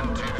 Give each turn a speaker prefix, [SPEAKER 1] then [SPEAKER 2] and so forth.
[SPEAKER 1] Hunter!